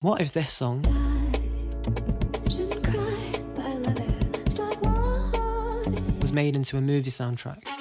What if this song was made into a movie soundtrack?